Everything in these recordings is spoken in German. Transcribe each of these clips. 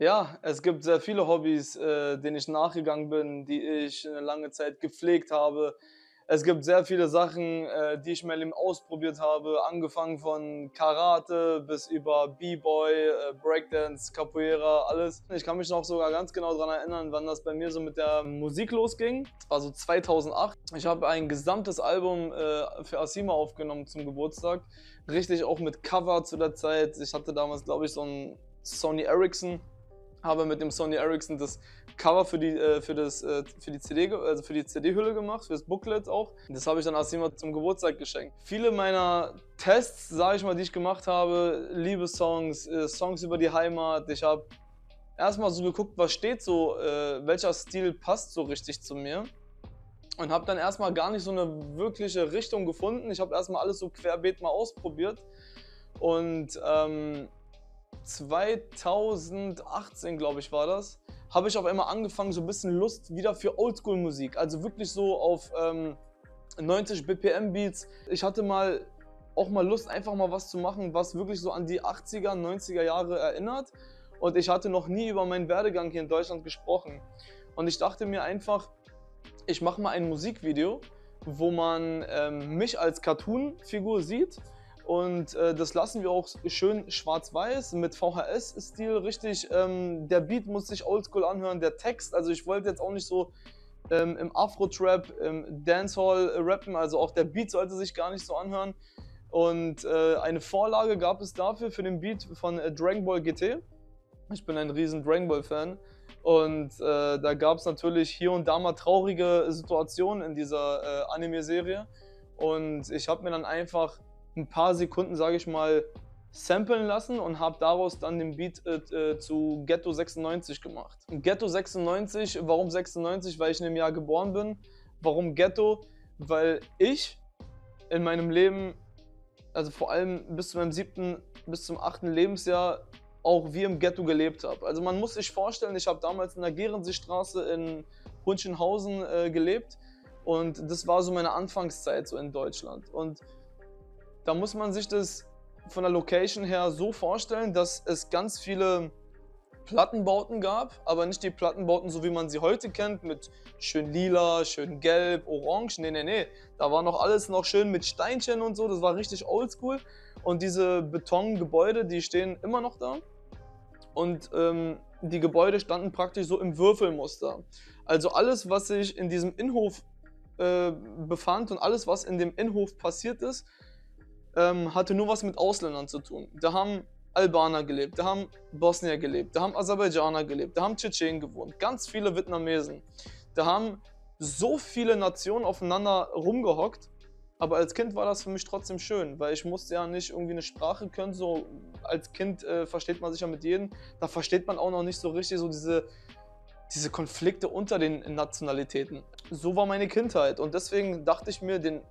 Ja, es gibt sehr viele Hobbys, äh, denen ich nachgegangen bin, die ich eine lange Zeit gepflegt habe. Es gibt sehr viele Sachen, äh, die ich in meinem Leben ausprobiert habe, angefangen von Karate bis über B-Boy, äh, Breakdance, Capoeira, alles. Ich kann mich noch sogar ganz genau daran erinnern, wann das bei mir so mit der Musik losging. Das war so 2008. Ich habe ein gesamtes Album äh, für Asima aufgenommen zum Geburtstag. Richtig auch mit Cover zu der Zeit. Ich hatte damals, glaube ich, so ein Sony Ericsson habe mit dem Sony Ericsson das Cover für die, äh, für das, äh, für die CD, also für die CD-Hülle gemacht, für das Booklet auch. Das habe ich dann Asima zum Geburtstag geschenkt. Viele meiner Tests, sage ich mal, die ich gemacht habe, Liebessongs, äh, Songs über die Heimat. Ich habe erstmal so geguckt, was steht so, äh, welcher Stil passt so richtig zu mir. Und habe dann erstmal gar nicht so eine wirkliche Richtung gefunden. Ich habe erstmal alles so querbeet mal ausprobiert. Und ähm, 2018, glaube ich, war das, habe ich auf einmal angefangen, so ein bisschen Lust wieder für Oldschool-Musik. Also wirklich so auf ähm, 90 BPM Beats. Ich hatte mal auch mal Lust, einfach mal was zu machen, was wirklich so an die 80er, 90er Jahre erinnert. Und ich hatte noch nie über meinen Werdegang hier in Deutschland gesprochen. Und ich dachte mir einfach, ich mache mal ein Musikvideo, wo man ähm, mich als Cartoon-Figur sieht und äh, das lassen wir auch schön schwarz-weiß mit VHS-Stil, richtig. Ähm, der Beat muss sich oldschool anhören, der Text, also ich wollte jetzt auch nicht so ähm, im Afro-Trap, im Dancehall rappen, also auch der Beat sollte sich gar nicht so anhören. Und äh, eine Vorlage gab es dafür für den Beat von äh, Dragon Ball GT. Ich bin ein riesen Dragon Ball-Fan. Und äh, da gab es natürlich hier und da mal traurige Situationen in dieser äh, Anime-Serie. Und ich habe mir dann einfach ein paar Sekunden, sage ich mal, samplen lassen und habe daraus dann den Beat äh, äh zu Ghetto 96 gemacht. Ghetto 96, warum 96? Weil ich in dem Jahr geboren bin. Warum Ghetto? Weil ich in meinem Leben, also vor allem bis zu meinem siebten, bis zum achten Lebensjahr, auch wie im Ghetto gelebt habe. Also man muss sich vorstellen, ich habe damals in der Gerenseestraße in Hunschenhausen äh, gelebt und das war so meine Anfangszeit so in Deutschland. Und da muss man sich das von der Location her so vorstellen, dass es ganz viele Plattenbauten gab, aber nicht die Plattenbauten, so wie man sie heute kennt, mit schön lila, schön gelb, orange. Nee, nee, nee. Da war noch alles noch schön mit Steinchen und so. Das war richtig oldschool. Und diese Betongebäude, die stehen immer noch da. Und ähm, die Gebäude standen praktisch so im Würfelmuster. Also alles, was sich in diesem Innenhof äh, befand und alles, was in dem Innenhof passiert ist, ähm, hatte nur was mit Ausländern zu tun. Da haben Albaner gelebt, da haben Bosnier gelebt, da haben Aserbaidschaner gelebt, da haben Tschetschenen gewohnt, ganz viele Vietnamesen. Da haben so viele Nationen aufeinander rumgehockt. Aber als Kind war das für mich trotzdem schön, weil ich musste ja nicht irgendwie eine Sprache können. So als Kind äh, versteht man sich ja mit jedem. Da versteht man auch noch nicht so richtig so diese, diese Konflikte unter den Nationalitäten. So war meine Kindheit und deswegen dachte ich mir, den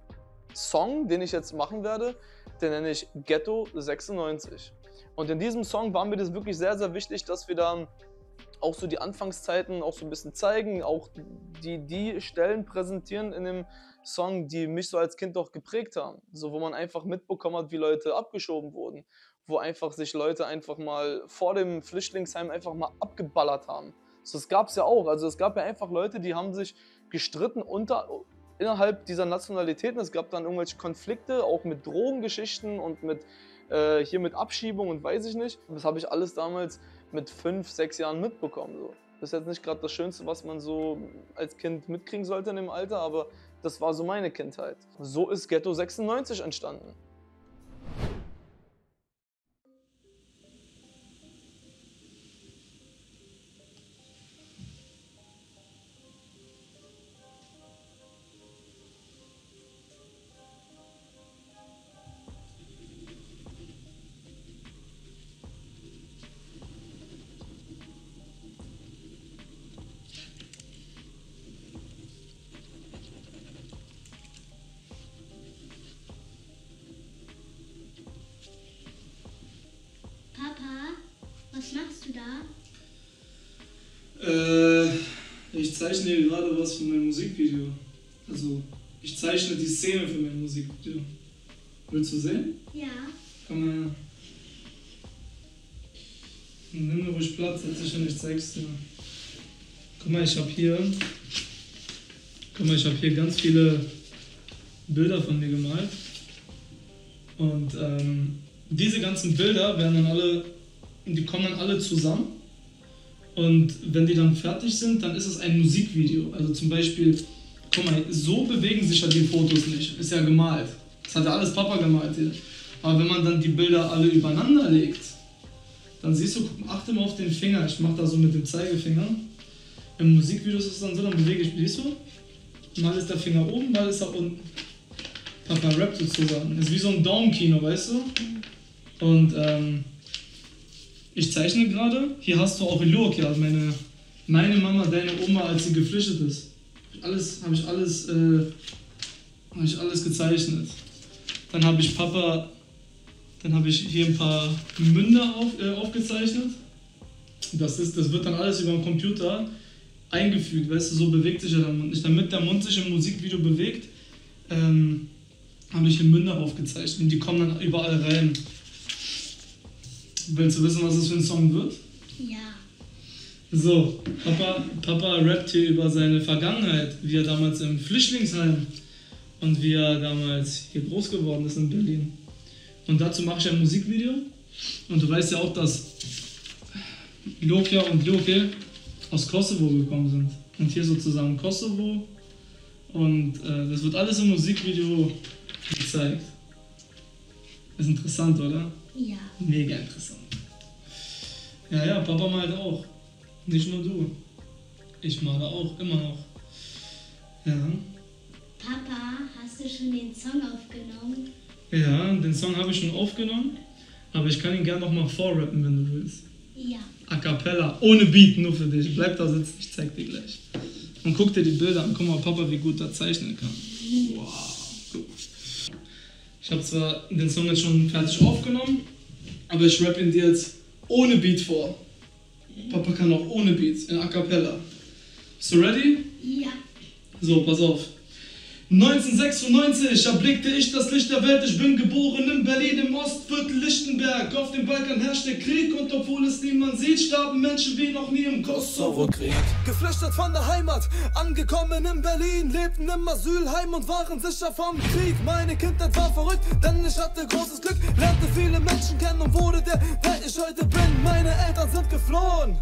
Song, den ich jetzt machen werde, den nenne ich Ghetto 96. Und in diesem Song war mir das wirklich sehr, sehr wichtig, dass wir da auch so die Anfangszeiten auch so ein bisschen zeigen, auch die, die Stellen präsentieren in dem Song, die mich so als Kind doch geprägt haben. So, wo man einfach mitbekommen hat, wie Leute abgeschoben wurden. Wo einfach sich Leute einfach mal vor dem Flüchtlingsheim einfach mal abgeballert haben. So, das gab es ja auch. Also es gab ja einfach Leute, die haben sich gestritten unter, innerhalb dieser Nationalitäten. Es gab dann irgendwelche Konflikte, auch mit Drogengeschichten und mit äh, hier mit Abschiebung und weiß ich nicht. Das habe ich alles damals mit fünf, sechs Jahren mitbekommen. So. Das ist jetzt nicht gerade das Schönste, was man so als Kind mitkriegen sollte in dem Alter, aber das war so meine Kindheit. So ist Ghetto 96 entstanden. Was für mein Musikvideo. Also, ich zeichne die Szene für mein Musikvideo. Willst du sehen? Ja. Komm mal her. Nimm mir ruhig Platz, setz dich hin, ich zeig's dir. Guck mal, ich hab hier. Guck mal, ich hab hier ganz viele Bilder von mir gemalt. Und ähm, diese ganzen Bilder werden dann alle, die kommen dann alle zusammen. Und wenn die dann fertig sind, dann ist es ein Musikvideo. Also zum Beispiel, guck mal, so bewegen sich ja die Fotos nicht. Ist ja gemalt. Das hat ja alles Papa gemalt hier. Aber wenn man dann die Bilder alle übereinander legt, dann siehst du, guck, achte mal auf den Finger. Ich mache da so mit dem Zeigefinger. Im Musikvideo ist es dann so, dann bewege ich, siehst du? Mal ist der Finger oben, mal ist er unten. Papa rappt sozusagen. Ist wie so ein Daumenkino, weißt du? Und ähm, ich zeichne gerade. Hier hast du auch Ilurkia, meine, meine Mama, deine Oma, als sie geflüchtet ist. Alles habe ich alles, äh, habe ich alles gezeichnet. Dann habe ich Papa, dann habe ich hier ein paar Münder auf, äh, aufgezeichnet. Das, ist, das wird dann alles über den Computer eingefügt, weißt du, so bewegt sich ja der Mund nicht. Damit der Mund sich im Musikvideo bewegt, ähm, habe ich hier Münder aufgezeichnet und die kommen dann überall rein. Willst du wissen, was es für ein Song wird? Ja. So, Papa, Papa rappt hier über seine Vergangenheit, wie er damals im Flüchtlingsheim und wie er damals hier groß geworden ist in Berlin. Und dazu mache ich ein Musikvideo. Und du weißt ja auch, dass Lokia und Loke aus Kosovo gekommen sind. Und hier sozusagen Kosovo. Und äh, das wird alles im Musikvideo gezeigt. Ist interessant, oder? Ja. Mega interessant. Ja, ja, Papa malt auch. Nicht nur du. Ich male auch, immer noch. Ja. Papa, hast du schon den Song aufgenommen? Ja, den Song habe ich schon aufgenommen, aber ich kann ihn gerne nochmal vorrappen, wenn du willst. Ja. A cappella, ohne Beat, nur für dich. Bleib da sitzen, ich zeig dir gleich. Und guck dir die Bilder an, guck mal, Papa, wie gut er zeichnen kann. Wow, gut. Ich habe zwar den Song jetzt schon fertig aufgenommen, aber ich rap ihn dir jetzt ohne Beat vor. Papa kann auch ohne Beats, in A cappella. Bist du ready? Ja. So, pass auf. 1996 erblickte ich das Licht der Welt. Ich bin geboren in Berlin im Ostviertel Lichtenberg. Auf dem Balkan herrscht der Krieg und obwohl es niemand sieht, starben Menschen wie noch nie im Kosovo-Krieg. Geflüchtet von der Heimat, angekommen in Berlin, lebten im Asylheim und waren sicher vom Krieg. Meine Kindheit war verrückt, denn ich hatte großes Glück, lernte viele Menschen kennen und wurde der, der ich heute bin. Meine Eltern sind geflohen.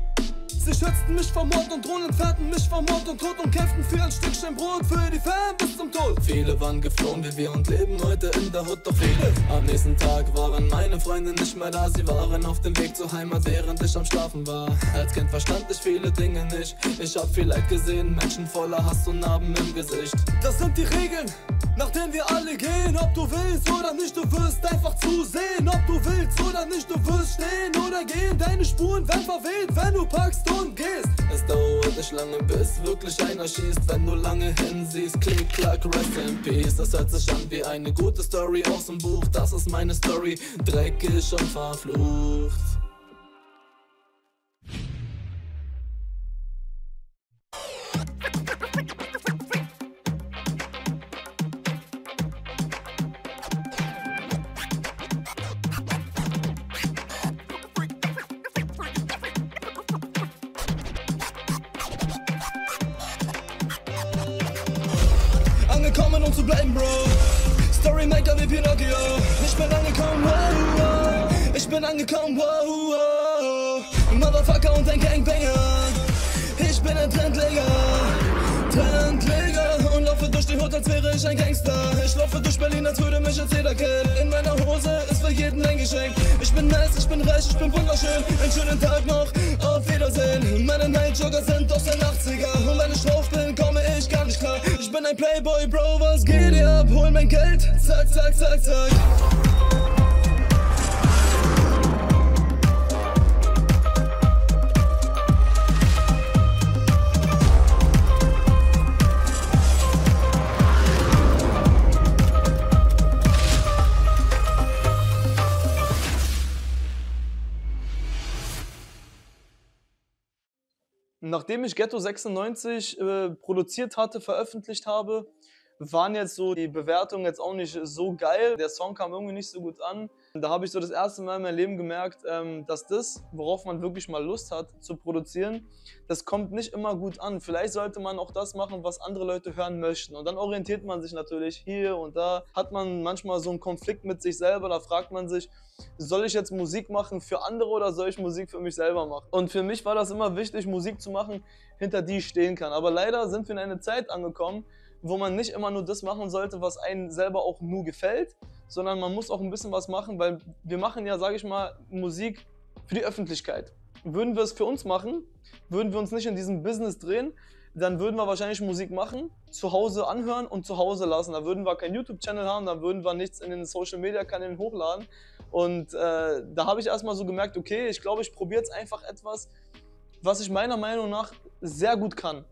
Sie schützten mich vor Mord und Drohnen, entfernten mich vor Mord und Tod und kämpften für ein Stückchen Brot für die Fan bis zum Tod. Viele waren geflohen wie wir und leben heute in der Hut, doch viele. Am nächsten Tag waren meine Freunde nicht mehr da, sie waren auf dem Weg zur Heimat, während ich am Schlafen war. Als Kind verstand ich viele Dinge nicht, ich hab viel Leid gesehen, Menschen voller Hass und Narben im Gesicht. Das sind die Regeln, nach denen wir alle gehen, ob du willst oder nicht, du wirst einfach zusehen, ob du willst oder nicht, du wirst stehen oder gehen, deine Spuren werden verweht, wenn du packst und gehst. Es dauert nicht lange, bis wirklich einer schießt, wenn du lange hinsiehst, klick, klack, rest in peace. Das hört sich an wie eine gute Story aus dem Buch, das ist meine Story, dreckig und verflucht. Nachdem ich Ghetto 96 äh, produziert hatte, veröffentlicht habe, waren jetzt so die Bewertungen jetzt auch nicht so geil. Der Song kam irgendwie nicht so gut an. Da habe ich so das erste Mal in meinem Leben gemerkt, ähm, dass das, worauf man wirklich mal Lust hat zu produzieren, das kommt nicht immer gut an. Vielleicht sollte man auch das machen, was andere Leute hören möchten. Und dann orientiert man sich natürlich hier und da. Hat man manchmal so einen Konflikt mit sich selber, da fragt man sich, soll ich jetzt Musik machen für andere oder soll ich Musik für mich selber machen? Und für mich war das immer wichtig, Musik zu machen, hinter die ich stehen kann. Aber leider sind wir in eine Zeit angekommen, wo man nicht immer nur das machen sollte, was einem selber auch nur gefällt, sondern man muss auch ein bisschen was machen, weil wir machen ja, sage ich mal, Musik für die Öffentlichkeit. Würden wir es für uns machen, würden wir uns nicht in diesem Business drehen, dann würden wir wahrscheinlich Musik machen, zu Hause anhören und zu Hause lassen. Da würden wir keinen YouTube-Channel haben, da würden wir nichts in den Social-Media-Kanälen hochladen. Und äh, da habe ich erstmal so gemerkt, okay, ich glaube, ich probiere jetzt einfach etwas, was ich meiner Meinung nach sehr gut kann.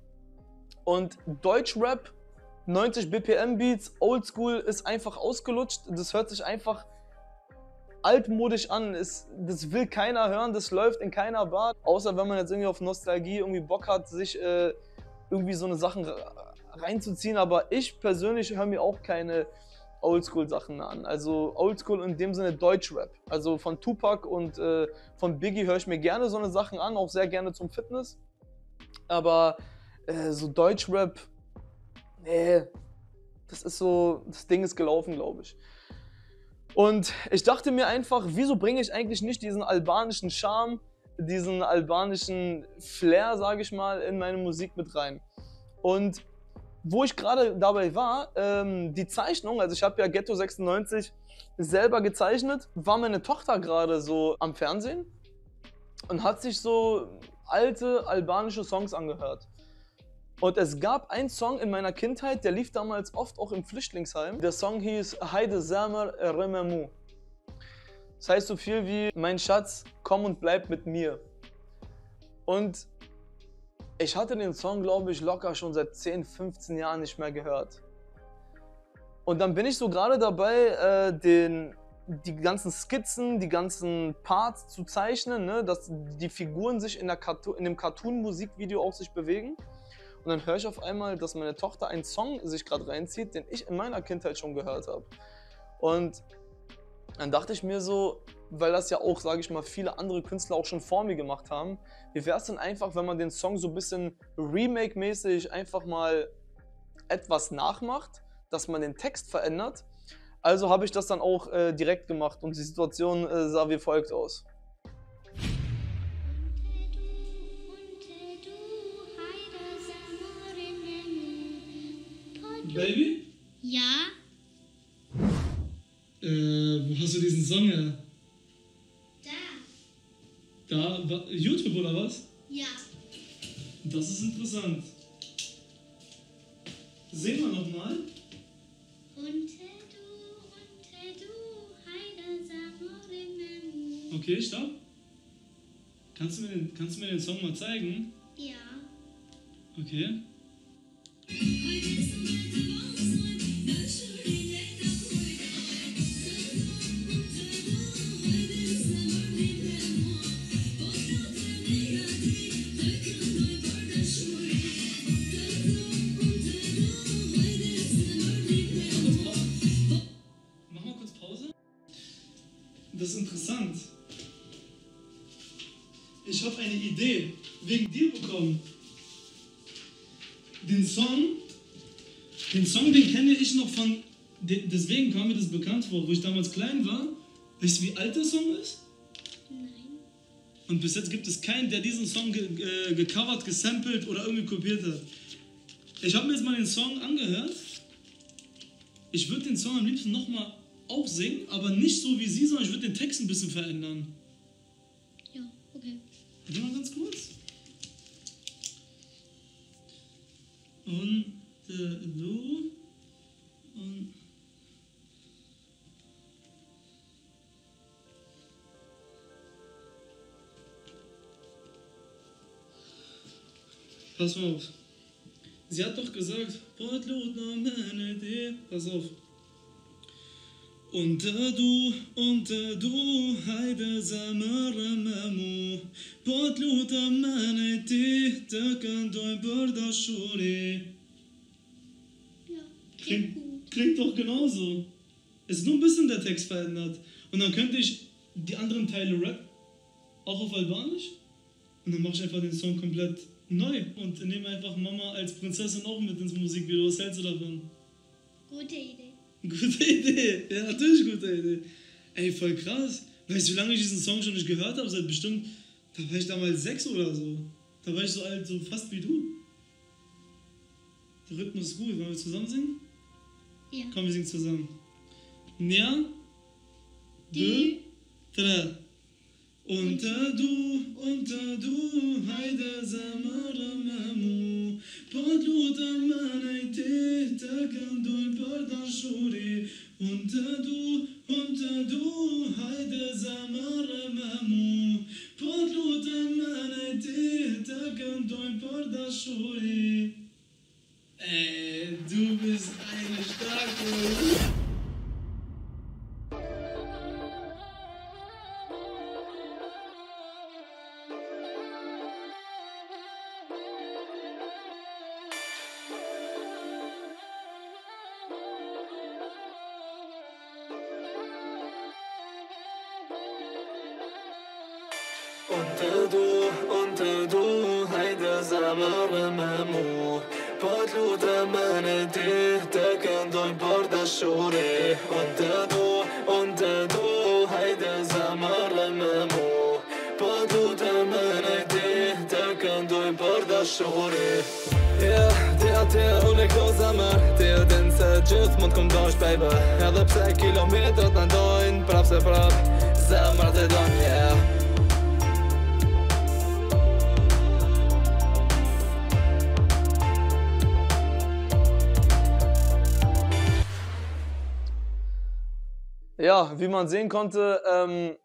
Und Deutschrap 90 BPM Beats, Oldschool ist einfach ausgelutscht. Das hört sich einfach altmodisch an. Es, das will keiner hören, das läuft in keiner Bar. Außer wenn man jetzt irgendwie auf Nostalgie irgendwie Bock hat, sich äh, irgendwie so eine Sachen reinzuziehen. Aber ich persönlich höre mir auch keine Oldschool-Sachen an. Also Oldschool in dem Sinne Deutschrap. Also von Tupac und äh, von Biggie höre ich mir gerne so eine Sachen an, auch sehr gerne zum Fitness. Aber äh, so Deutschrap nee, das ist so, das Ding ist gelaufen, glaube ich. Und ich dachte mir einfach, wieso bringe ich eigentlich nicht diesen albanischen Charme, diesen albanischen Flair, sage ich mal, in meine Musik mit rein? Und wo ich gerade dabei war, ähm, die Zeichnung, also ich habe ja Ghetto 96 selber gezeichnet, war meine Tochter gerade so am Fernsehen und hat sich so alte albanische Songs angehört. Und es gab einen Song in meiner Kindheit, der lief damals oft auch im Flüchtlingsheim. Der Song hieß Heide Samer Rememu. Das heißt so viel wie, mein Schatz, komm und bleib mit mir. Und ich hatte den Song, glaube ich, locker schon seit 10, 15 Jahren nicht mehr gehört. Und dann bin ich so gerade dabei, äh, den, die ganzen Skizzen, die ganzen Parts zu zeichnen, ne? dass die Figuren sich in, der Cartoon, in dem Cartoon-Musikvideo auch sich bewegen. Und dann höre ich auf einmal, dass meine Tochter einen Song sich gerade reinzieht, den ich in meiner Kindheit schon gehört habe. Und dann dachte ich mir so, weil das ja auch, sage ich mal, viele andere Künstler auch schon vor mir gemacht haben, wie wäre es denn einfach, wenn man den Song so ein bisschen Remake-mäßig einfach mal etwas nachmacht, dass man den Text verändert. Also habe ich das dann auch äh, direkt gemacht und die Situation äh, sah wie folgt aus. Baby? Ja? Äh, wo hast du diesen Song her? Da. Da? YouTube oder was? Ja. Das ist interessant. Sehen wir nochmal. Unter du, unter du, heide Samorimemu. Okay, stopp. Kannst du, mir den, kannst du mir den Song mal zeigen? Ja. Okay. Wegen dir bekommen. Den Song, den Song, den kenne ich noch von, de- deswegen kam mir das bekannt vor, wo ich damals klein war. Weißt du, wie alt der Song ist? Nein. Und bis jetzt gibt es keinen, der diesen Song ge äh, gecovert, gesampelt oder irgendwie kopiert hat. Ich habe mir jetzt mal den Song angehört. Ich würde den Song am liebsten nochmal auch singen, aber nicht so wie sie, sondern ich würde den Text ein bisschen verändern. Ja, okay. Warte mal ganz kurz. Und äh, du und Pass mal auf. Sie hat doch gesagt, pass auf. Unter du, heide zamaramamu Potlu tamaneti, takan doi bardashuri Ja, klingt klingt doch genauso. Ist nur ein bisschen der Text verändert. Und dann könnte ich die anderen Teile rap, auch auf Albanisch. Und dann mache ich einfach den Song komplett neu und nehme einfach Mama als Prinzessin auch mit ins Musikvideo. Was hältst du davon? Gute Idee. Gute Idee, ja, natürlich gute Idee. Ey, voll krass. Weißt du, wie lange ich diesen Song schon nicht gehört habe? Seit bestimmt, da war ich damals sechs oder so. Da war ich so alt, so fast wie du. Der Rhythmus ist gut. Wollen wir zusammen singen? Ja. Komm, wir singen zusammen. Nja, du, tre. Unter du, unter du, Po të lutëm më nejti, të këndull për dashuri. Unë të du, unë të du, hajde zemërë me mu. Po të lutëm më nejti, të këndull për dashuri. E, du bis ajnë shtakur Ja, wie man sehen konnte, ähm,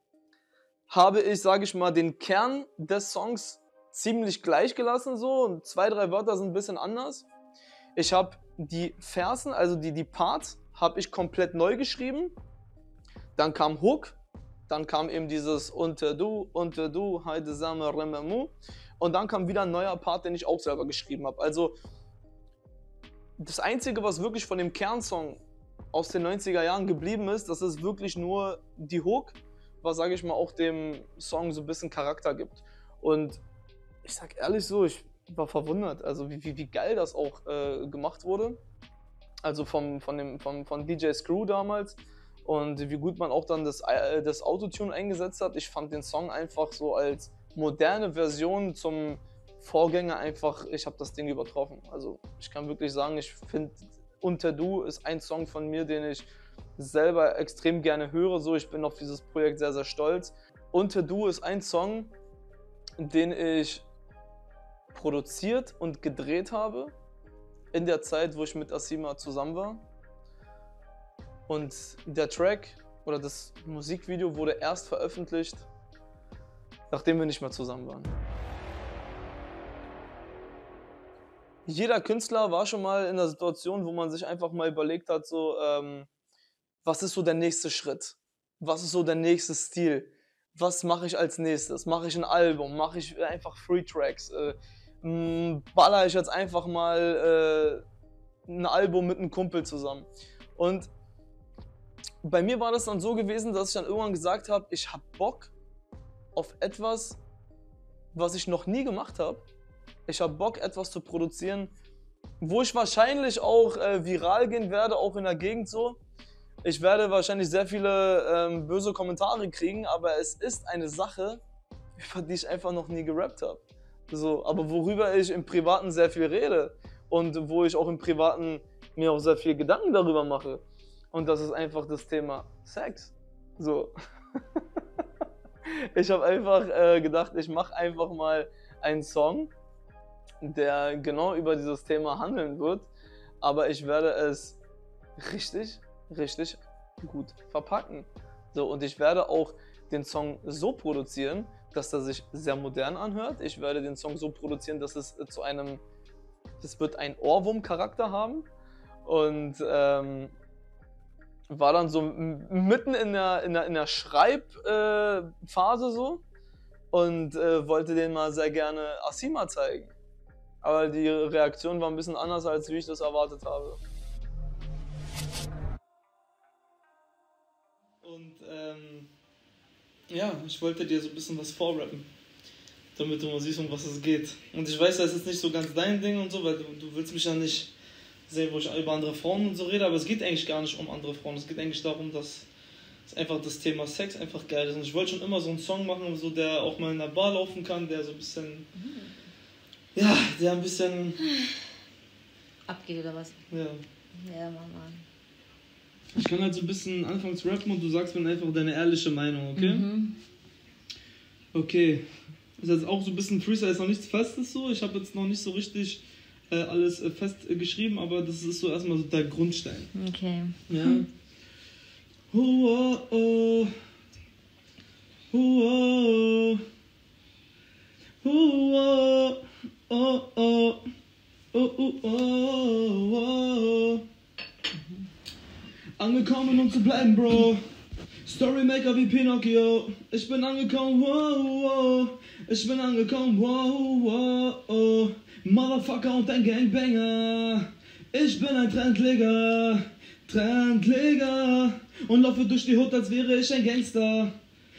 habe ich, sage ich mal, den Kern des Songs ziemlich gleich gelassen so und zwei, drei Wörter sind ein bisschen anders. Ich habe die Versen, also die, die Parts, habe ich komplett neu geschrieben. Dann kam Hook, dann kam eben dieses Unter du, unter du, heide same rememu und dann kam wieder ein neuer Part, den ich auch selber geschrieben habe. Also das Einzige, was wirklich von dem Kernsong aus den 90er Jahren geblieben ist, das ist wirklich nur die Hook, was, sage ich mal, auch dem Song so ein bisschen Charakter gibt. Und ich sag ehrlich so, ich war verwundert, also wie, wie, wie geil das auch äh, gemacht wurde. Also vom, von, dem, vom, von DJ Screw damals und wie gut man auch dann das, äh, das Autotune eingesetzt hat. Ich fand den Song einfach so als moderne Version zum Vorgänger einfach, ich habe das Ding übertroffen. Also ich kann wirklich sagen, ich finde Unter Du ist ein Song von mir, den ich selber extrem gerne höre. So, ich bin auf dieses Projekt sehr, sehr stolz. Unter Du ist ein Song, den ich produziert und gedreht habe in der Zeit, wo ich mit Asima zusammen war. Und der Track oder das Musikvideo wurde erst veröffentlicht, nachdem wir nicht mehr zusammen waren. Jeder Künstler war schon mal in der Situation, wo man sich einfach mal überlegt hat, so, ähm, was ist so der nächste Schritt? Was ist so der nächste Stil? Was mache ich als nächstes? Mache ich ein Album? Mache ich einfach Free Tracks? Äh, mh, baller ich jetzt einfach mal äh, ein Album mit einem Kumpel zusammen? Und bei mir war das dann so gewesen, dass ich dann irgendwann gesagt habe, ich habe Bock auf etwas, was ich noch nie gemacht habe. Ich habe Bock, etwas zu produzieren, wo ich wahrscheinlich auch äh, viral gehen werde, auch in der Gegend so. Ich werde wahrscheinlich sehr viele ähm, böse Kommentare kriegen, aber es ist eine Sache, über die ich einfach noch nie gerappt habe. So, aber worüber ich im Privaten sehr viel rede und wo ich auch im Privaten mir auch sehr viel Gedanken darüber mache. Und das ist einfach das Thema Sex. So. ich habe einfach äh, gedacht, ich mache einfach mal einen Song, der genau über dieses Thema handeln wird, aber ich werde es richtig, richtig gut verpacken. So, und ich werde auch den Song so produzieren, dass er sich sehr modern anhört. Ich werde den Song so produzieren, dass es zu einem, das wird einen Ohrwurm-Charakter haben und ähm, war dann so mitten in der, in der, in der Schreibphase äh, so und äh, wollte den mal sehr gerne Asima zeigen. Aber die Reaktion war ein bisschen anders, als wie ich das erwartet habe. Und ähm, Ja, ich wollte dir so ein bisschen was vorrappen. Damit du mal siehst, um was es geht. Und ich weiß, das ist jetzt nicht so ganz dein Ding und so, weil du, du willst mich ja nicht sehen, wo ich über andere Frauen und so rede, aber es geht eigentlich gar nicht um andere Frauen. Es geht eigentlich darum, dass es einfach das Thema Sex einfach geil ist. Und ich wollte schon immer so einen Song machen, so der auch mal in der Bar laufen kann, der so ein bisschen. Ja, der ein bisschen. Abgeht oder was? Ja. Ja, Mama. Ich kann halt so ein bisschen anfangen zu rappen und du sagst mir einfach deine ehrliche Meinung, okay? Mhm. Okay. Ist jetzt auch so ein bisschen Freestyle, ist noch nichts Festes so. Ich habe jetzt noch nicht so richtig äh, alles äh, fest äh, geschrieben, aber das ist so erstmal so der Grundstein. Okay. Ja. Oh, oh, oh. Oh, oh. Oh, oh, oh, oh. Oh, oh, oh, oh. Angekommen, um zu bleiben, Bro. Storymaker wie Pinocchio. Ich bin angekommen, wow, wow. Ich bin angekommen, wow, wow. Oh. Motherfucker und ein Gangbanger. Ich bin ein Trendleger, Trendleger. Und laufe durch die Hut, als wäre ich ein Gangster.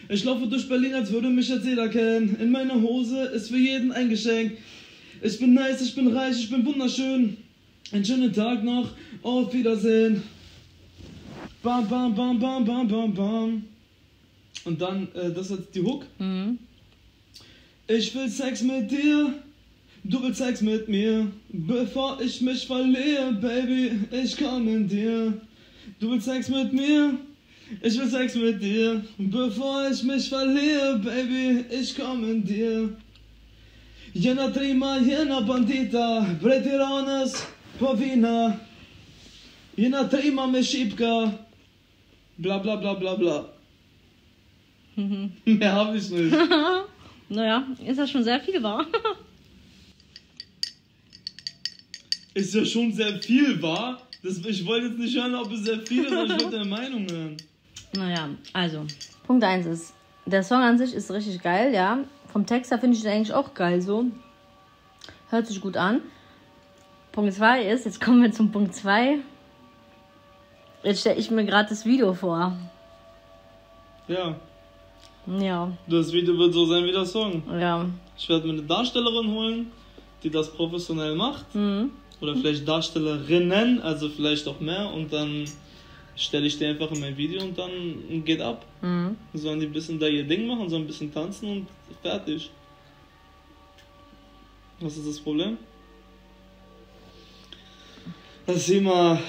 Ich laufe durch Berlin, als würde mich jetzt jeder kennen. In meiner Hose ist für jeden ein Geschenk. Ich bin nice, ich bin reich, ich bin wunderschön. Einen schönen Tag noch, auf Wiedersehen. Bam, bam, bam, bam, bam, bam, bam. Und dann, äh, das ist die Hook. Mhm. Ich will Sex mit dir, du willst Sex mit mir. Bevor ich mich verliere, Baby, ich komm in dir. Du willst Sex mit mir, ich will Sex mit dir. Bevor ich mich verliere, Baby, ich komm in dir. Jedna trima, jedna bandita, pretirones, powina. Jedna trima me szybka. Bla bla bla bla bla. Mehr hab ich nicht. Naja, ist das schon sehr viel, wahr? Ist ja schon sehr viel, wahr? Das, ich wollte jetzt nicht hören, ob es sehr viel ist, aber ich wollte deine Meinung hören. Naja, also, Punkt 1 ist, der Song an sich ist richtig geil, ja. Vom Text her finde ich den eigentlich auch geil so. Hört sich gut an. Punkt 2 ist, jetzt kommen wir zum Punkt 2. Jetzt stelle ich mir gerade das Video vor. Ja, Ja, das Video wird so sein wie der Song. ja. Ich werde mir eine Darstellerin holen, die das professionell macht. Mhm. Oder vielleicht Darstellerinnen, also vielleicht auch mehr. Und dann stelle ich die einfach in mein Video und dann geht ab. Mhm. Sollen die ein bisschen da ihr Ding machen, sollen ein bisschen tanzen und fertig. Was ist das Problem? Das sieh mal.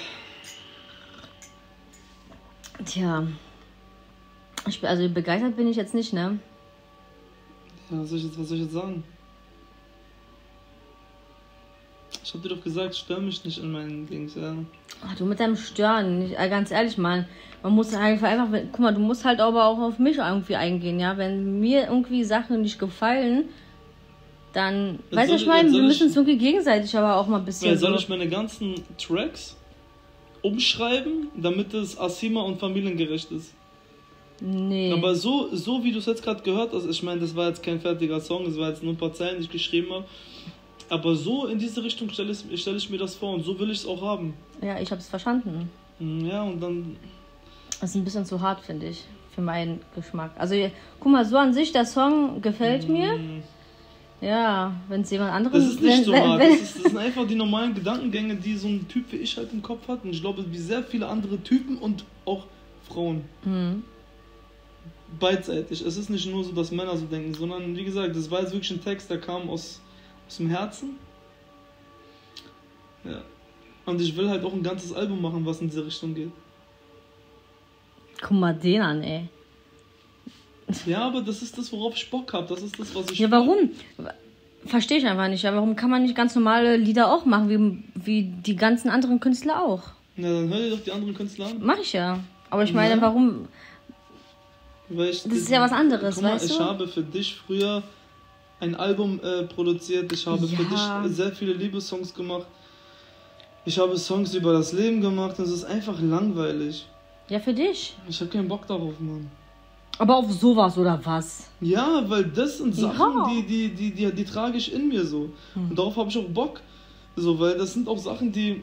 Tja. Ich bin, also begeistert bin ich jetzt nicht, ne? Ja, was soll ich jetzt, was soll ich jetzt sagen? Ich hab dir doch gesagt, stör mich nicht in meinen Dings, ja. Ach, du mit deinem Stören, nicht, äh, ganz ehrlich, Mann. Man muss einfach, einfach, guck mal, du musst halt aber auch auf mich irgendwie eingehen, ja. Wenn mir irgendwie Sachen nicht gefallen, dann, Jetzt weißt du, ich ich- meine, wir müssen ich- uns irgendwie gegenseitig aber auch mal ein bisschen. Weil soll so, ich meine ganzen Tracks umschreiben, damit es Asima und familiengerecht ist? nee. Aber so, so wie du es jetzt gerade gehört hast, ich meine, das war jetzt kein fertiger Song, das war jetzt nur ein paar Zeilen, die ich geschrieben habe. Aber so in diese Richtung stelle ich, stell ich mir das vor und so will ich es auch haben. ja, ich hab's verstanden. Mm, Ja, und dann. Das ist ein bisschen zu hart, finde ich, für meinen Geschmack. Also, guck mal, so an sich, der Song gefällt mir. mm, Ja, wenn es jemand anderes Das ist nicht wenn, so hart. wenn, Das, ist, das sind einfach die normalen Gedankengänge, die so ein Typ wie ich halt im Kopf hat. Und ich glaube, wie sehr viele andere Typen und auch Frauen. Hm. Beidseitig. Es ist nicht nur so, dass Männer so denken, sondern wie gesagt, das war jetzt wirklich ein Text, der kam aus, aus dem Herzen. Ja. Und ich will halt auch ein ganzes Album machen, was in diese Richtung geht. Guck mal den an, ey. Ja, aber das ist das, worauf ich Bock habe. Das ist das, was ich. Ja, warum? Verstehe ich einfach nicht. Ja, warum kann man nicht ganz normale Lieder auch machen, wie, wie die ganzen anderen Künstler auch? Na, dann hör dir doch die anderen Künstler an. Mach ich ja. Aber ich meine, Ja. warum? Weil ich, Das ist ja was anderes, mal, weißt ich du? habe für dich früher ein Album äh, produziert. Ich habe für Ja. dich sehr viele Liebessongs gemacht. Ich habe Songs über das Leben gemacht. Das ist einfach langweilig. Ja, für dich. Ich habe keinen Bock darauf, Mann. Aber auf sowas oder was? Ja, weil das sind Sachen, Ja. die, die, die, die, die trage ich in mir so. Und darauf habe ich auch Bock. So, weil das sind auch Sachen, die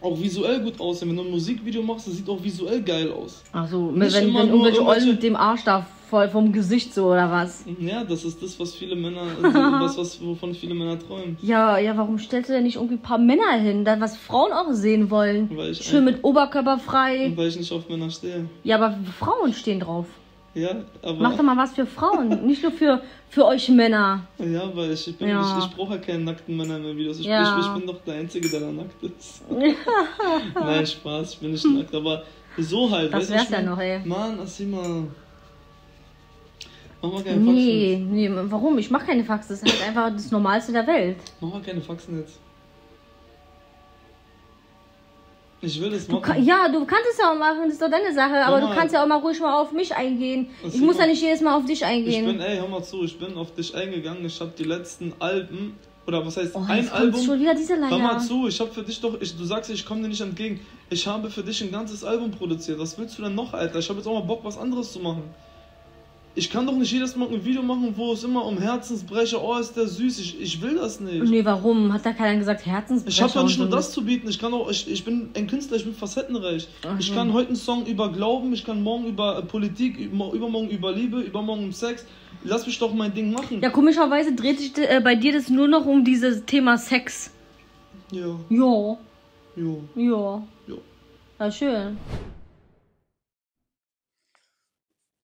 auch visuell gut aussehen. Wenn du ein Musikvideo machst, das sieht auch visuell geil aus. Also, wenn, wenn irgendwelche Ollen mit dem Arsch da Voll vom Gesicht so oder was? Ja, das ist das, was viele Männer, also was, was, wovon viele Männer träumen. Ja, ja, warum stellst du denn nicht irgendwie ein paar Männer hin, dann was Frauen auch sehen wollen? Schön mit Oberkörper frei. Weil ich nicht auf Männer stehe. Ja, aber Frauen stehen drauf. Ja, aber. Mach doch mal was für Frauen, nicht nur für, für euch Männer. Ja, weil ich, ich bin Ja. ich, ich brauche ja keinen nackten Männer in meinen Videos. Ich, Ja. ich, ich bin doch der Einzige, der da nackt ist. Nein, Spaß, ich bin nicht nackt, aber so halt. Das wär's ich ja noch, ey. Mann, erzähl mal. Mach mal keine Nee, Faxen. nee, warum? Ich mach keine Fax, das ist halt einfach das Normalste der Welt. Mach mal keine Faxen jetzt. Ich will Du machen. kann, ja, du kannst es ja auch machen, das ist doch deine Sache, aber Mama. du kannst ja auch mal ruhig mal auf mich eingehen. Ich muss ja nicht jedes Mal auf dich Ich eingehen. bin, ey, hör mal zu, ich bin auf dich eingegangen. Ich habe die letzten Alben, oder was heißt, oh, ein Album. schon wieder diese Hör mal Leier. zu, ich habe für dich doch, ich, du sagst, ich komme dir nicht entgegen. Ich habe für dich ein ganzes Album produziert. Was willst du denn noch, Alter? Ich habe jetzt auch mal Bock, was anderes zu machen. Ich kann doch nicht jedes Mal ein Video machen, wo es immer um Herzensbrecher, oh, ist der süß. Ich, ich will das nicht. Nee, warum? Hat da keiner gesagt, Herzensbrecher? Ich habe doch nicht nur so? das zu bieten. Ich kann auch, ich, ich bin ein Künstler, ich bin facettenreich. Ach Ich kann heute einen Song über Glauben, ich kann morgen über äh, Politik, über- übermorgen über Liebe, übermorgen um Sex. Lass mich doch mein Ding machen. Ja, komischerweise dreht sich äh, bei dir das nur noch um dieses Thema Sex. Ja, Ja, ja, ja. ja. Ja, schön.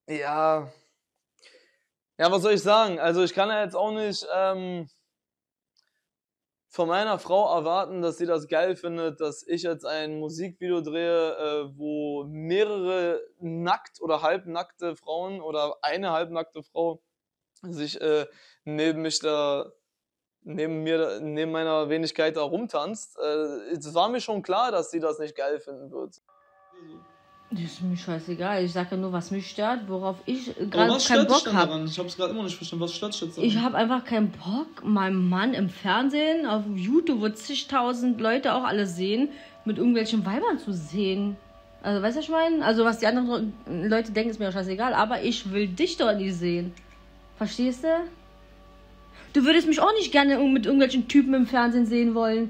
Ja. Ja, was soll ich sagen? Also ich kann ja jetzt auch nicht ähm, von meiner Frau erwarten, dass sie das geil findet, dass ich jetzt ein Musikvideo drehe, äh, wo mehrere nackt oder halbnackte Frauen oder eine halbnackte Frau sich äh, neben mich da neben mir, neben meiner Wenigkeit da rumtanzt. Äh, es war mir schon klar, dass sie das nicht geil finden wird. Das ist mir scheißegal. Ich sage ja nur, was mich stört, worauf ich gerade keinen Bock habe. Ich habe es gerade immer nicht verstanden. Was stört dich jetzt daran? Ich habe einfach keinen Bock, meinen Mann im Fernsehen, auf YouTube, wo zigtausend Leute auch alle sehen, mit irgendwelchen Weibern zu sehen. Also, weißt du, was ich meine? Also, was die anderen Leute denken, ist mir auch scheißegal, aber ich will dich doch nicht sehen. Verstehst du? Du würdest mich auch nicht gerne mit irgendwelchen Typen im Fernsehen sehen wollen.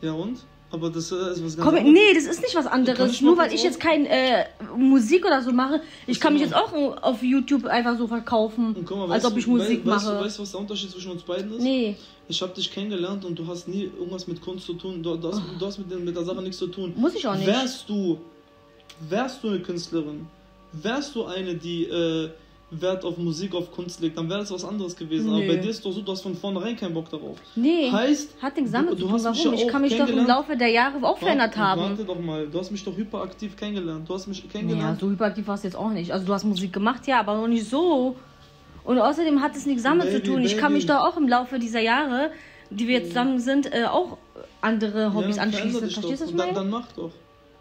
Ja und? Aber das äh, ist was ganz Komm, anderes. nee, das ist nicht was anderes. Nur weil ich jetzt kein äh, Musik oder so mache. Ich kann mich jetzt auch auf YouTube einfach so verkaufen, mal, als ob ich Musik wei- weißt mache. Du, weißt du, was der Unterschied zwischen uns beiden ist? Nee, Ich habe dich kennengelernt und du hast nie irgendwas mit Kunst zu tun. Du, du hast, du hast mit, den- mit der Sache nichts zu tun. muss ich auch nicht. Wärst du, wärst du eine Künstlerin, wärst du eine, die äh, Wert auf Musik, auf Kunst legt, dann wäre das was anderes gewesen. Aber Nö. bei dir ist doch so, du hast von vornherein keinen Bock darauf. Nee, Heißt, hat nichts damit du- zu du tun. Warum? ja Ich kann mich doch im. Laufe der Jahre auch verändert haben. Warte doch mal, du hast mich doch hyperaktiv kennengelernt. Du hast mich Ja, kennengelernt. so hyperaktiv warst du jetzt auch nicht. Also du hast Musik gemacht, ja, aber noch nicht so. Und außerdem hat es nichts damit zu tun. Ich kann mich da auch im Laufe dieser Jahre, die wir jetzt zusammen sind, äh, auch andere Hobbys ja, anschließen. Verstehst du, doch. was ich dann, meine? dann mach doch.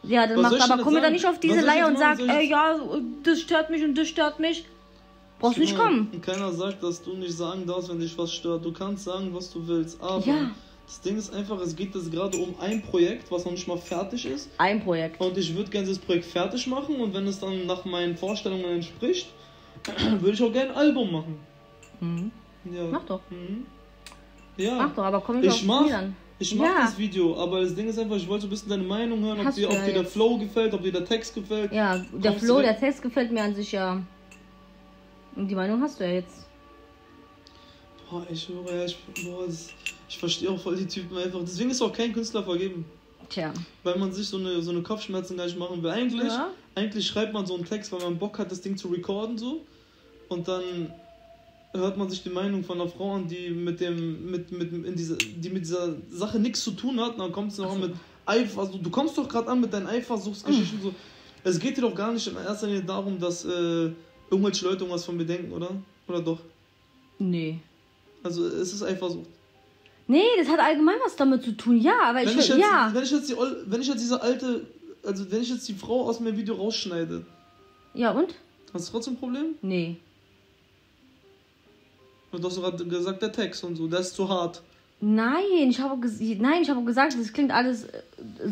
Ja, dann Was mach ich aber komm mir da nicht auf diese Leier und sag, äh, ja, das stört mich und das stört mich. Brauchst du nicht kommen. Keiner sagt, dass du nicht sagen darfst, wenn dich was stört. Du kannst sagen, was du willst. Aber Ja. das Ding ist einfach, es geht jetzt gerade um ein Projekt, was noch nicht mal fertig ist. Ein Projekt. Und ich würde gerne dieses Projekt fertig machen. Und wenn es dann nach meinen Vorstellungen entspricht, würde ich auch gerne ein Album machen. Mhm. Ja. Mach doch. Mhm. Ja. Mach doch, aber komm Ich auf die mach- dann. Ich mach Ja. das Video, aber das Ding ist einfach, ich wollte so ein bisschen deine Meinung hören, ob dir, ob dir der. Flow gefällt, ob dir der Text gefällt. Ja, der Kommst Flow, der Text gefällt mir an sich ja. Und die Meinung hast du ja jetzt. Boah, ich höre, ja, ich, boah, ich verstehe auch voll die Typen einfach. Deswegen ist auch kein Künstler vergeben. Tja. Weil man sich so eine, so eine Kopfschmerzen gar nicht machen will. Eigentlich, Ja. eigentlich schreibt man so einen Text, weil man Bock hat, das Ding zu recorden so. Und dann hört man sich die Meinung von einer Frau an, die mit dem, mit, mit, in diese, die mit dieser Sache nichts zu tun hat. Und dann kommt sie noch mit Eifersucht. Du kommst doch gerade an mit deinen Eifersuchtsgeschichten so. Es geht dir doch gar nicht in erster Linie darum, dass äh, irgendwelche Leute irgendwas von mir denken, oder? Oder doch? Nee. Also es ist Eifersucht. Nee, das hat allgemein was damit zu tun. Ja, aber ich, Wenn ich, will- jetzt, ja. wenn, ich jetzt die, wenn ich jetzt diese alte, also wenn ich jetzt die Frau aus meinem Video rausschneide, Ja und? hast du trotzdem ein Problem? Nee. Du hast gerade gesagt, der Text und so, der ist zu hart. Nein, ich habe nein, ich habe gesagt, das klingt alles äh,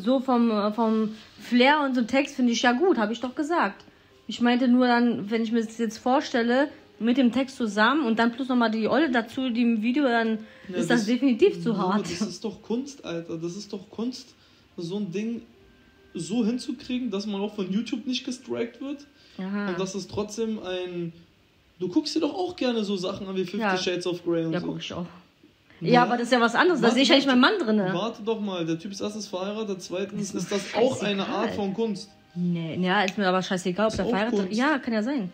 so vom äh, vom Flair und so Text finde ich ja gut, habe ich doch gesagt. Ich meinte nur dann, wenn ich mir das jetzt vorstelle mit dem Text zusammen und dann plus nochmal die Olle dazu, die im Video, dann Ja, ist das, das- definitiv zu Ja, hart. Das ist doch Kunst, Alter. Das ist doch Kunst, so ein Ding so hinzukriegen, dass man auch von YouTube nicht gestrikt wird. Aha. Und das ist trotzdem ein. Du guckst dir doch auch gerne so Sachen an wie Fifty Ja. Shades of Grey und Ja, so. guck ich auch. Ja, aber das ist ja was anderes. Da sehe ich ja nicht meinen Mann drin. Warte doch mal, der Typ ist erstens verheiratet, zweitens Ist das auch eine. Art von Kunst. Nee, ja, ist mir aber scheißegal, ob der verheiratet ist. Ja, kann ja sein.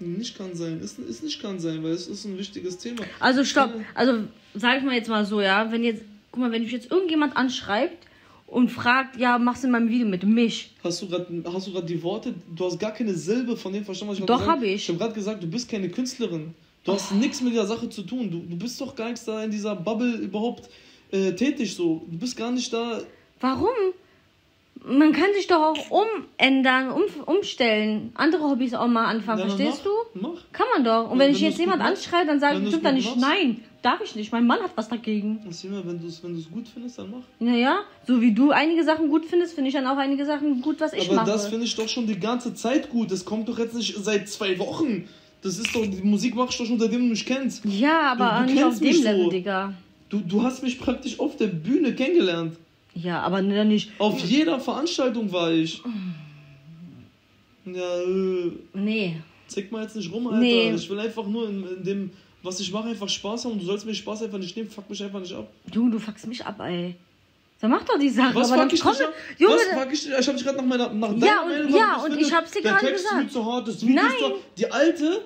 Nicht kann sein, ist, ist nicht kann sein, weil es ist ein wichtiges Thema. Also stopp. Ja. Also sag ich mal jetzt mal so, ja, wenn jetzt, guck mal, wenn mich jetzt irgendjemand anschreibt und fragt, ja, machst du in meinem Video mit mich? Hast du gerade hast du gerade die Worte, du hast gar keine Silbe von dem verstanden, was ich Doch, gerade gesagt hab ich. Ich habe gerade gesagt, du bist keine Künstlerin. Du hast nichts mit der Sache zu tun. Du, du bist doch gar nichts da in dieser Bubble überhaupt äh, tätig so. Du bist gar nicht da. Warum? Man kann sich doch auch umändern, um, umstellen, andere Hobbys auch mal anfangen, Ja, verstehst mach, du? Mach. Kann man doch. Und Wenn- wenn, ich jetzt jemand anschreibe, dann sage ich bestimmt dann nicht, machst- nein, darf ich nicht. Mein Mann hat was dagegen. Immer, wenn du es wenn du's gut findest, dann mach. Naja, so wie du einige Sachen gut findest, finde ich dann auch einige Sachen gut, was ich Aber mache. das finde ich doch schon die ganze Zeit gut. Das kommt doch jetzt nicht seit zwei Wochen. Das ist doch, die Musik machst du doch schon, seitdem du mich kennst. ja, aber Du- du nicht auf dem Level, so. Digga. Du, du hast mich praktisch auf der Bühne kennengelernt. Ja, aber dann nicht. Auf jeder Veranstaltung war ich. Ja, äh, Nee. zeig mal jetzt nicht rum, Alter. Nee. Ich will einfach nur in, in dem, was ich mache, einfach Spaß haben. Du sollst mir Spaß einfach nicht nehmen, fuck mich einfach nicht ab. Junge, du fuckst mich ab, ey. Dann mach doch die Sache. Was aber fuck ich komm, dich ab? Junge, Was fuck ich Ich hab dich gerade nach meiner nach Ja, deiner und- Meinung ja, und findest. ich hab's dir Der gerade gesagt. zu hart, das Video Nein. zu Die alte,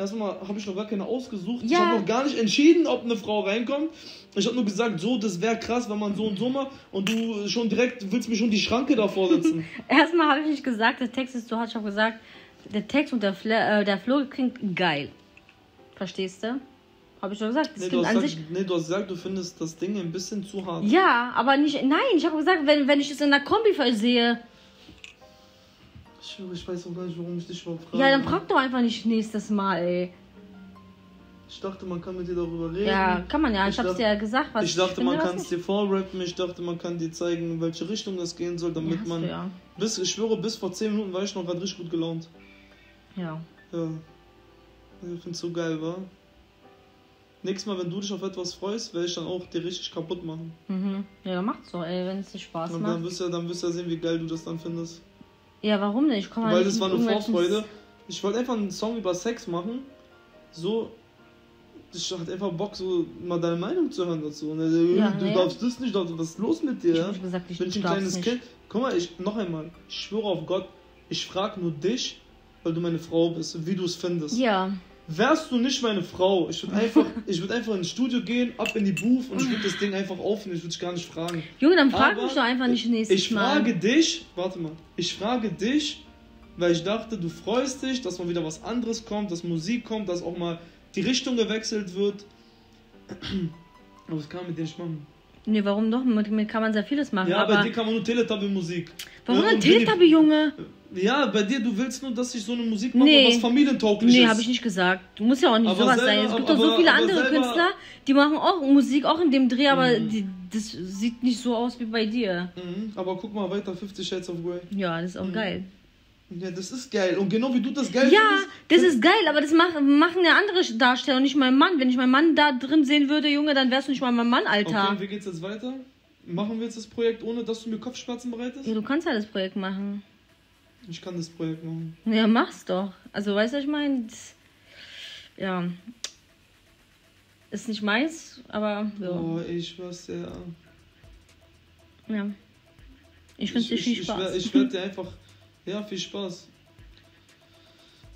erstmal habe ich noch gar keine ausgesucht. Ich Ja. habe noch gar nicht entschieden, ob eine Frau reinkommt. Ich habe nur gesagt, so, das wäre krass, wenn man so und so macht. Und du schon direkt willst mir schon die Schranke davor sitzen. erstmal habe ich nicht gesagt, der Text ist hart. Ich habe gesagt, der Text und der, Fla äh, der Flow klingt geil. Verstehst du? Habe ich schon gesagt. Das nee, du hast an gesagt, sich. nee, du hast gesagt, du findest das Ding ein bisschen zu hart. Ja, aber nicht. Nein, ich habe gesagt, wenn, wenn ich es in der Kombi sehe, Ich, schwöre, ich weiß auch gar nicht, warum ich dich überhaupt frage. ja, dann frag doch einfach nicht nächstes Mal, ey. Ich dachte, man kann mit dir darüber reden. Ja, kann man ja. Ich, Ich hab's dachte- dir ja gesagt, was ich dachte, finde, man kann es dir vorrappen. Ich dachte, man kann dir zeigen, in welche Richtung es gehen soll, Ja, damit hast man. du ja. Bis, ich schwöre, bis vor 10 Minuten war ich noch gerade richtig gut gelaunt. ja. Ja. Ich find's so geil, wa? Nächstes Mal, wenn du dich auf etwas freust, werde ich dann auch dir richtig kaputt machen. Mhm. Ja, dann macht's doch, ey, wenn es dir Spaß Und dann macht. wirst du ja, dann wirst du ja sehen, wie geil du das dann findest. Ja, warum nicht? Ich komm mal Weil das war eine Vorfreude. Ich wollte einfach einen Song über Sex machen. So. Ich hatte einfach Bock, so mal deine Meinung zu hören dazu. Und er Ja, du nee. darfst das nicht, was ist los mit dir? Ich hab gesagt, ich, Bin ein kleines nicht. Kind? Guck mal, ich, noch einmal, ich schwöre auf Gott, ich frage nur dich, weil du meine Frau bist, wie du es findest. Ja, Wärst du nicht meine Frau, ich würde einfach, ich würd einfach ins Studio gehen, ab in die Booth und ich würde das Ding einfach aufnehmen, ich würde dich gar nicht fragen. Junge, dann frag Aber mich doch einfach nicht nächstes Ich Mal. frage dich, warte mal, ich frage dich, weil ich dachte, du freust dich, dass mal wieder was anderes kommt, dass Musik kommt, dass auch mal die Richtung gewechselt wird. Aber kann man mit dir nicht machen. Nee, warum doch? Mit mir kann man sehr vieles machen. Ja, aber bei dir kann man nur Teletubby-Musik. warum Ja, ein Teletubby, Junge? Ja, bei dir, du willst nur, dass ich so eine Musik mache, Nee. was familientauglich Nee, ist. habe ich nicht gesagt. Du musst ja auch nicht Aber sowas selber- sein. Es gibt aber- doch so viele andere selber- Künstler, die machen auch Musik, auch in dem Dreh, aber Mhm. die, das sieht nicht so aus wie bei dir. Mhm, aber guck mal weiter, 50 Shades of Grey. Ja, das ist auch Mhm. geil. Ja, das ist geil. Und genau wie du das geil Ja, findest. das ist geil, aber das machen, machen ja andere Darsteller und nicht mein Mann. Wenn ich meinen Mann da drin sehen würde, Junge, dann wärst du nicht mal mein Mann, Alter. Okay, wie geht's jetzt weiter? Machen wir jetzt das Projekt, ohne dass du mir Kopfschmerzen bereitest? Ja, du kannst ja das Projekt machen. Ich kann das Projekt machen. Ja, mach's doch. Also, weißt du, was ich meine? Ja. Ist nicht meins, aber ja. Oh, ich weiß ja. ja. Ich dir ich, viel ich, Spaß. Ich, ich werde dir einfach. Ja, viel Spaß.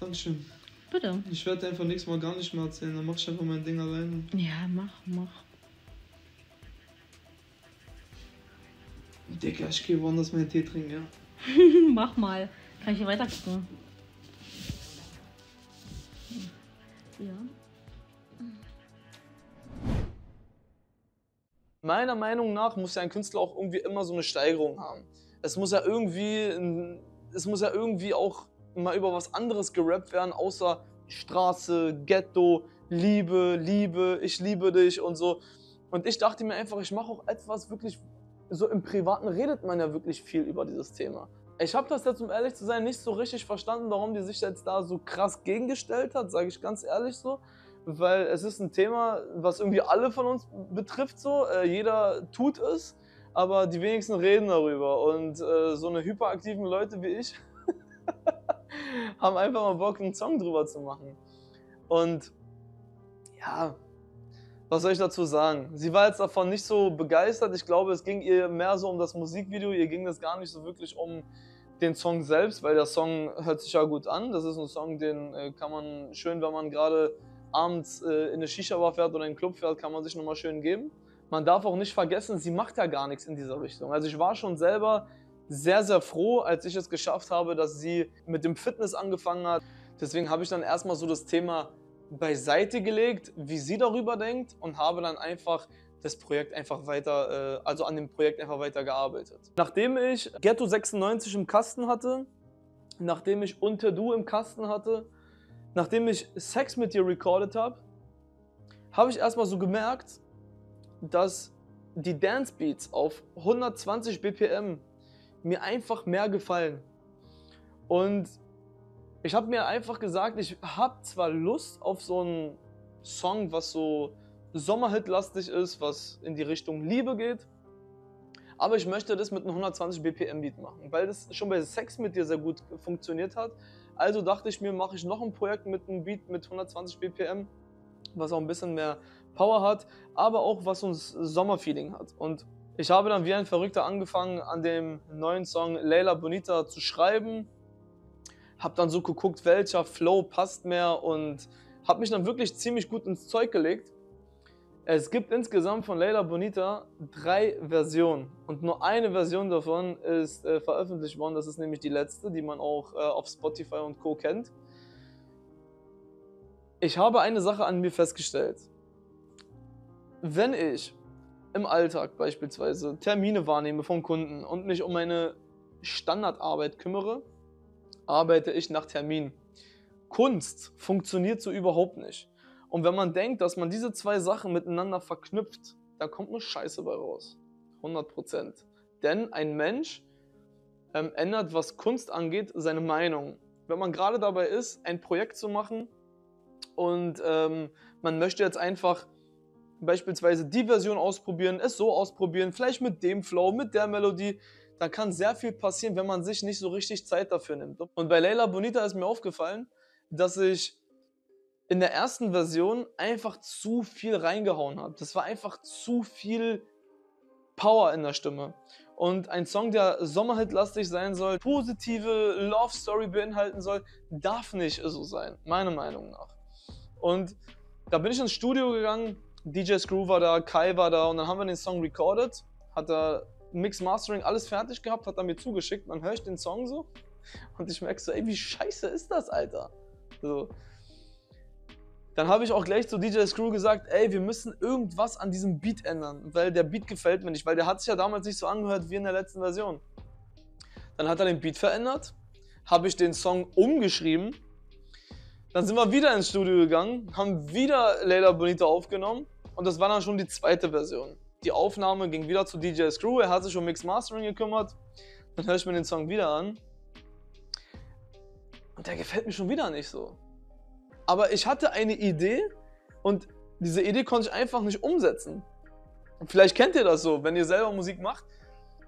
Dankeschön. Bitte. Ich werde dir einfach nächstes Mal gar nicht mehr erzählen. Dann mach ich einfach mein Ding alleine. Ja, mach, mach. Digga, ich gehe woanders meinen Tee trinken, ja. mach mal. Kann ich hier weiter gucken? Ja. Meiner Meinung nach muss ja ein Künstler auch irgendwie immer so eine Steigerung haben. Es muss ja irgendwie, ein- es muss ja irgendwie auch mal über was anderes gerappt werden, außer Straße, Ghetto, Liebe, Liebe, ich liebe dich und so. Und ich dachte mir einfach, ich mache auch etwas wirklich, so im Privaten redet man ja wirklich viel über dieses Thema. Ich habe das jetzt, um ehrlich zu sein, nicht so richtig verstanden, warum die sich jetzt da so krass gegengestellt hat, sage ich ganz ehrlich so weil es ist ein Thema, was irgendwie alle von uns betrifft so. Äh, jeder tut es, aber die wenigsten reden darüber. Und äh, so eine hyperaktiven Leute wie ich, haben einfach mal Bock, einen Song drüber zu machen. Und ja, was soll ich dazu sagen? Sie war jetzt davon nicht so begeistert. Ich glaube, es ging ihr mehr so um das Musikvideo. Ihr ging es gar nicht so wirklich um den Song selbst, weil der Song hört sich ja gut an. Das ist ein Song, den äh, kann man schön, wenn man gerade abends äh, in eine Shisha-Bar fährt oder in einen Club fährt, kann man sich nochmal schön geben. Man darf auch nicht vergessen, sie macht ja gar nichts in dieser Richtung. Also ich war schon selber sehr, sehr froh, als ich es geschafft habe, dass sie mit dem Fitness angefangen hat. Deswegen habe ich dann erstmal so das Thema beiseite gelegt, wie sie darüber denkt und habe dann einfach das Projekt einfach weiter, äh, also an dem Projekt einfach weiter gearbeitet. Nachdem ich Ghetto 96 im Kasten hatte, nachdem ich Unter Du im Kasten hatte, nachdem ich Sex mit dir recorded habe, habe ich erstmal so gemerkt, dass die Dance Beats auf 120 BPM mir einfach mehr gefallen. Und ich habe mir einfach gesagt, ich habe zwar Lust auf so einen Song, was so Sommerhit-lastig ist, was in die Richtung Liebe geht, aber ich möchte das mit einem 120 BPM Beat machen, weil das schon bei Sex mit dir sehr gut funktioniert hat. Also dachte ich mir, mache ich noch ein Projekt mit einem Beat mit 120 BPM, was auch ein bisschen mehr Power hat, aber auch was uns Sommerfeeling hat. Und ich habe dann wie ein Verrückter angefangen, an dem neuen Song Leila Bonita zu schreiben habe dann so geguckt, welcher Flow passt mehr und habe mich dann wirklich ziemlich gut ins Zeug gelegt. Es gibt insgesamt von Leila Bonita drei Versionen und nur eine Version davon ist äh, veröffentlicht worden. Das ist nämlich die letzte, die man auch äh, auf Spotify und Co. kennt. Ich habe eine Sache an mir festgestellt. Wenn ich im Alltag beispielsweise Termine wahrnehme vom Kunden und mich um meine Standardarbeit kümmere, arbeite ich nach Termin. Kunst funktioniert so überhaupt nicht. Und wenn man denkt, dass man diese zwei Sachen miteinander verknüpft, da kommt nur Scheiße bei raus. 100%. Denn ein Mensch ähm, ändert, was Kunst angeht, seine Meinung. Wenn man gerade dabei ist, ein Projekt zu machen und ähm, man möchte jetzt einfach beispielsweise die Version ausprobieren, es so ausprobieren, vielleicht mit dem Flow, mit der Melodie, da kann sehr viel passieren, wenn man sich nicht so richtig Zeit dafür nimmt. Und bei Leila Bonita ist mir aufgefallen, dass ich in der ersten Version einfach zu viel reingehauen habe. Das war einfach zu viel Power in der Stimme. Und ein Song, der Sommerhit-lastig sein soll, positive Love Story beinhalten soll, darf nicht so sein, meiner Meinung nach. Und da bin ich ins Studio gegangen, DJ Screw war da, Kai war da und dann haben wir den Song recorded, hat er Mix, Mastering, alles fertig gehabt, hat er mir zugeschickt. Dann höre ich den Song so und ich merke so, ey, wie scheiße ist das, Alter? So. Dann habe ich auch gleich zu DJ Screw gesagt, ey, wir müssen irgendwas an diesem Beat ändern, weil der Beat gefällt mir nicht, weil der hat sich ja damals nicht so angehört wie in der letzten Version. Dann hat er den Beat verändert, habe ich den Song umgeschrieben, dann sind wir wieder ins Studio gegangen, haben wieder Leila Bonita aufgenommen und das war dann schon die zweite Version. Die Aufnahme ging wieder zu DJ Screw, er hat sich um Mix Mastering gekümmert. Dann höre ich mir den Song wieder an. Und der gefällt mir schon wieder nicht so. Aber ich hatte eine Idee und diese Idee konnte ich einfach nicht umsetzen. vielleicht kennt ihr das so, wenn ihr selber Musik macht.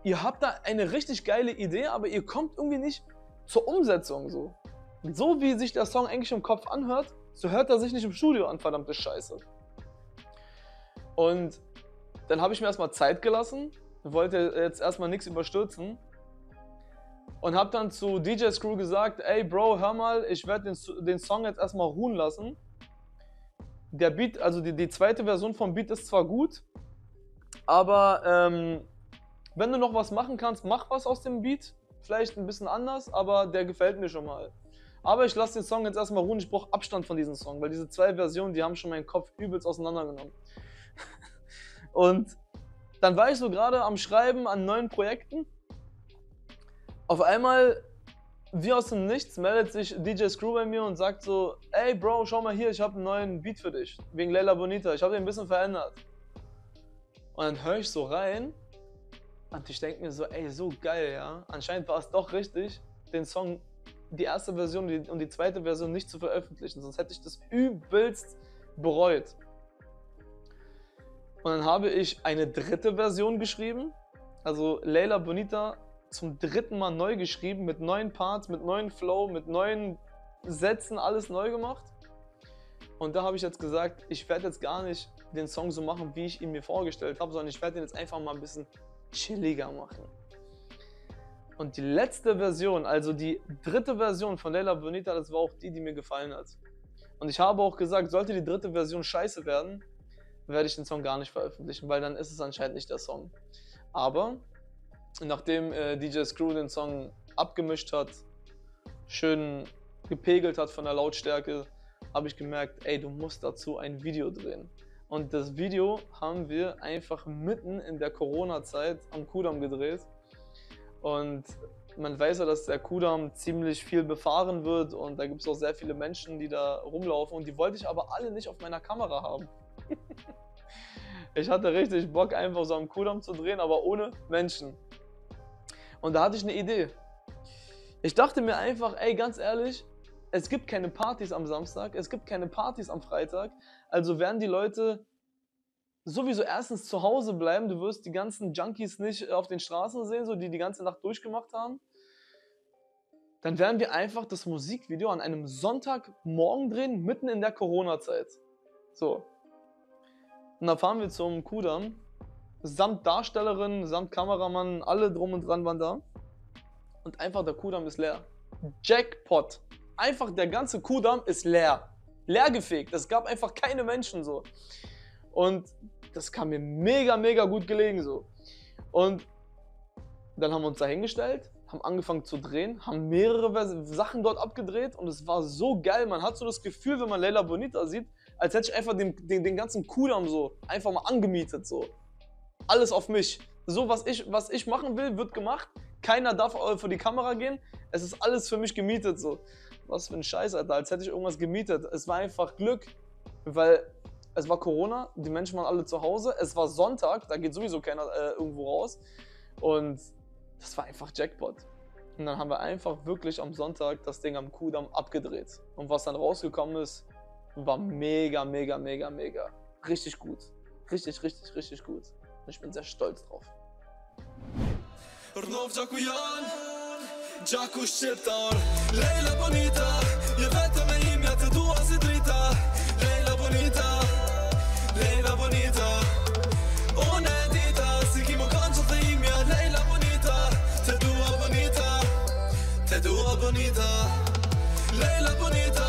Ihr habt da eine richtig geile Idee, aber ihr kommt irgendwie nicht zur Umsetzung so. So wie sich der Song eigentlich im Kopf anhört, so hört er sich nicht im Studio an, verdammte Scheiße. Und dann habe ich mir erstmal Zeit gelassen, wollte jetzt erstmal nichts überstürzen und habe dann zu DJ Screw gesagt, ey Bro, hör mal, ich werde den, den Song jetzt erstmal ruhen lassen. Der Beat, also die, die zweite Version vom Beat ist zwar gut, aber ähm, wenn du noch was machen kannst, mach was aus dem Beat. Vielleicht ein bisschen anders, aber der gefällt mir schon mal. Aber ich lasse den Song jetzt erstmal ruhen. Ich brauche Abstand von diesem Song, weil diese zwei Versionen, die haben schon meinen Kopf übelst auseinandergenommen. Und dann war ich so gerade am Schreiben an neuen Projekten. Auf einmal, wie aus dem Nichts, meldet sich DJ Screw bei mir und sagt so: Ey Bro, schau mal hier, ich habe einen neuen Beat für dich. Wegen Leila Bonita. Ich habe den ein bisschen verändert. Und dann höre ich so rein und ich denke mir so: Ey, so geil, ja. Anscheinend war es doch richtig, den Song, die erste Version und die zweite Version nicht zu veröffentlichen. Sonst hätte ich das übelst bereut. Und dann habe ich eine dritte Version geschrieben. Also Leila Bonita zum dritten Mal neu geschrieben, mit neuen Parts, mit neuen Flow, mit neuen Sätzen, alles neu gemacht. Und da habe ich jetzt gesagt, ich werde jetzt gar nicht den Song so machen, wie ich ihn mir vorgestellt habe, sondern ich werde ihn jetzt einfach mal ein bisschen chilliger machen. Und die letzte Version, also die dritte Version von Leila Bonita, das war auch die, die mir gefallen hat. Und ich habe auch gesagt, sollte die dritte Version scheiße werden, werde ich den Song gar nicht veröffentlichen, weil dann ist es anscheinend nicht der Song. Aber nachdem äh, DJ Screw den Song abgemischt hat, schön gepegelt hat von der Lautstärke, habe ich gemerkt, ey, du musst dazu ein Video drehen. Und das Video haben wir einfach mitten in der Corona-Zeit am Kudamm gedreht. Und man weiß ja, dass der Kudamm ziemlich viel befahren wird und da gibt es auch sehr viele Menschen, die da rumlaufen und die wollte ich aber alle nicht auf meiner Kamera haben. Ich hatte richtig Bock, einfach so am Kudamm zu drehen, aber ohne Menschen. Und da hatte ich eine Idee. Ich dachte mir einfach, ey, ganz ehrlich, es gibt keine Partys am Samstag, es gibt keine Partys am Freitag, also werden die Leute sowieso erstens zu Hause bleiben. Du wirst die ganzen Junkies nicht auf den Straßen sehen, so die die ganze Nacht durchgemacht haben. Dann werden wir einfach das Musikvideo an einem Sonntagmorgen drehen, mitten in der Corona-Zeit. So. Und dann fahren wir zum Kudamm, samt Darstellerin, samt Kameramann, alle drum und dran waren da. Und einfach der Kudamm ist leer. Jackpot. Einfach der ganze Kudamm ist leer. Leergefegt. Es gab einfach keine Menschen so. Und das kam mir mega, mega gut gelegen so. Und dann haben wir uns da hingestellt, haben angefangen zu drehen, haben mehrere Sachen dort abgedreht und es war so geil. Man hat so das Gefühl, wenn man Leila Bonita sieht, als hätte ich einfach den, den, den ganzen Kudamm so einfach mal angemietet so. Alles auf mich. So, was ich, was ich machen will, wird gemacht. Keiner darf vor die Kamera gehen. Es ist alles für mich gemietet so. Was für ein Scheiß, Alter. Als hätte ich irgendwas gemietet. Es war einfach Glück, weil es war Corona, die Menschen waren alle zu Hause, es war Sonntag, da geht sowieso keiner äh, irgendwo raus. Und das war einfach Jackpot. Und dann haben wir einfach wirklich am Sonntag das Ding am Kudamm abgedreht. Und was dann rausgekommen ist, war mega, mega, mega, mega. Richtig gut. Richtig, richtig, richtig gut. Und ich bin sehr stolz drauf. Rnov Gjaku Jan, Gjaku Shqiptar Lejla Bonita, je vetëm e imja të Bonita, Lejla Bonita. Unë e dita, si Bonita, të Bonita. Të Bonita. Lejla Bonita,